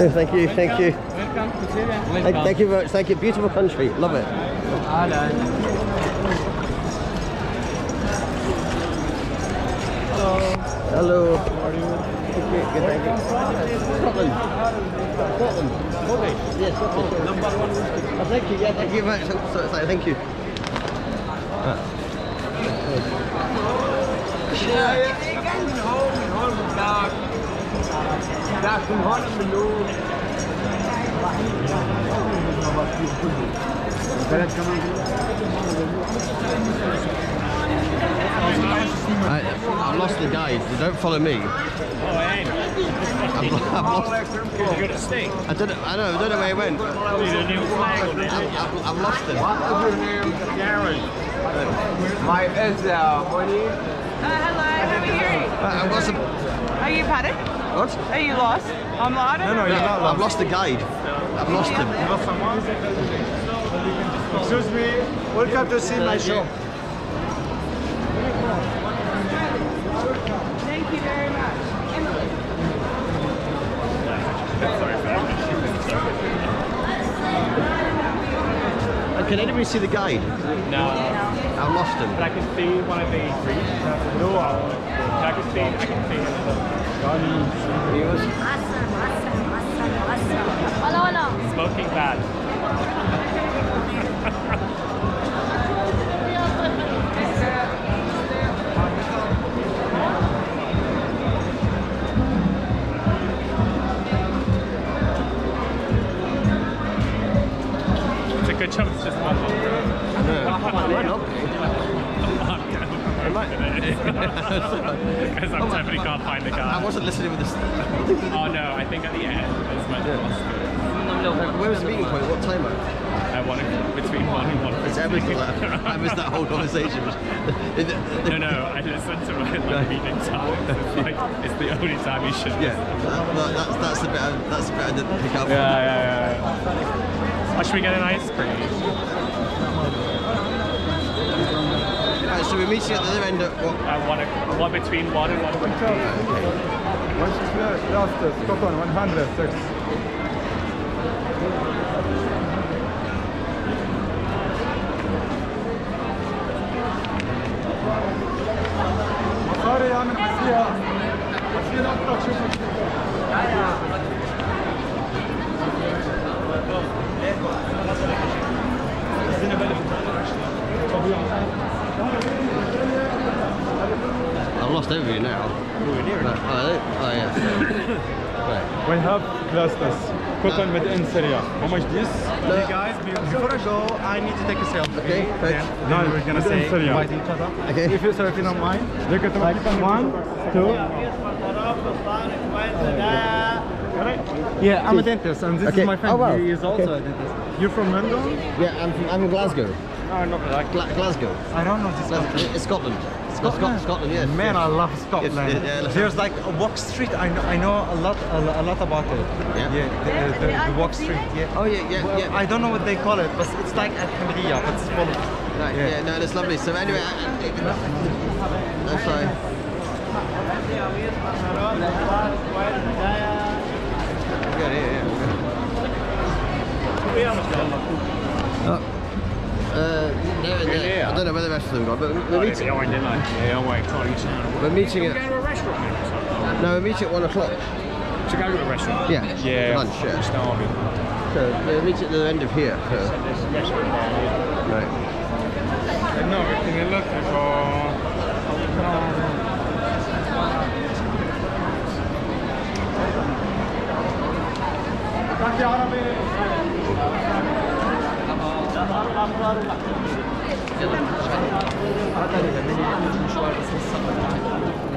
Oh, thank you, thank you. Welcome to Syria. Thank, thank you very much. Thank you. Beautiful country. Love it. Hello. How are you? Good, good, thank you. Scotland. Scotland. Okay. Yes, okay. Number one. Oh, thank you. Yeah, thank you very much. So, so, thank you. I, I've lost the guide. They don't follow me. Oh, I ain't. I've, I've lost. You're going to stay. I don't. know- I don't. I don't know where he went. Need a new flag on it. I've, I've, I've lost him. My is uh, money. Uh, hello, how are you? Uh, I've got some. Are you pardon? What? Are you lost? I'm lost. No, no, No, I've lost the guide. I've lost him. Excuse me. Welcome to see my show. Thank you very much. Emily. Uh, Can anybody see the guide? No. I've lost him. But I can see one of the trees. No. I can see, I can see He was. Wala, wala. smoking bad. It's a good job it's just one might not be. It. Because I definitely can't find the I guy. wasn't listening with this. Oh no, I think at the end it's to lost. Where was the meeting point? What time? I want between one and one. It's everything. I missed that whole conversation. No, no, I listened to it like meeting time. It's like it's the only time you should. Yeah, that, that, that's that's the bit. I, that's the bit I didn't pick up. Yeah, yeah, yeah. Oh, should we get an ice cream? so we're meeting at the other end. At what? I want a one between one and one between. Last Stockholm 106. مصاري يا من حسيها حسينا اكثر شوف lost everything now. Oh, we're near right. Oh, oh yeah. right. We have clusters. Cotton made in Syria. How much this? No, guys, before I go, I need to take a selfie. Okay, thanks. Then, then we're gonna Made in say Syria. goodbye to each other. Okay. If you, sir, if you don't mind. Look at Like one, two. Yeah, I'm a dentist, and this Okay. is my oh, friend. Oh, wow. He is also Okay. a dentist. You're from London? Yeah, I'm from, I'm from Glasgow. No, not like. Gla- Glasgow. I don't know this Glasgow. country. It's Scotland. Scotland. Scotland. Yes. Man, yes. I love Scotland. Yes, yeah, yeah. There's like a walk street. I know, I know a lot, a, a lot about it. Yeah? Yeah, the, the, the walk street. Yeah. Oh yeah, yeah, Well, yeah. I don't know what they call it, but it's like Alhamdulillah, but it's full. of- Right, yeah. no, that's lovely. So anyway, uh, uh, I, I, that's fine. don't know where the rest of them gone, but we're, we're meeting. Behind, didn't I? Yeah, I'll wait. We're meeting at. Go to a restaurant. No, we're meeting at one o'clock. To go to a restaurant. Yeah. Yeah. lunch. Yeah. Starving. So we're meeting at the end of here. So. There's a restaurant down here. Right. No, can you look for? Thank you, Arabi. يلا مش مشوار بس لسه